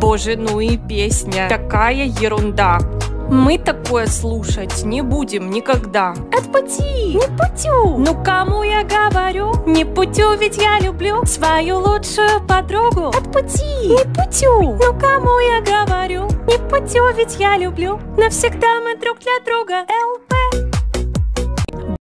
Боже, ну и песня. Такая ерунда. Мы такое слушать не будем никогда. Отпути, не путю. Ну кому я говорю? Не путю, ведь я люблю свою лучшую подругу. Отпути, не путю. Ну кому я говорю? Не путю, ведь я люблю. Навсегда мы друг для друга. ЛП.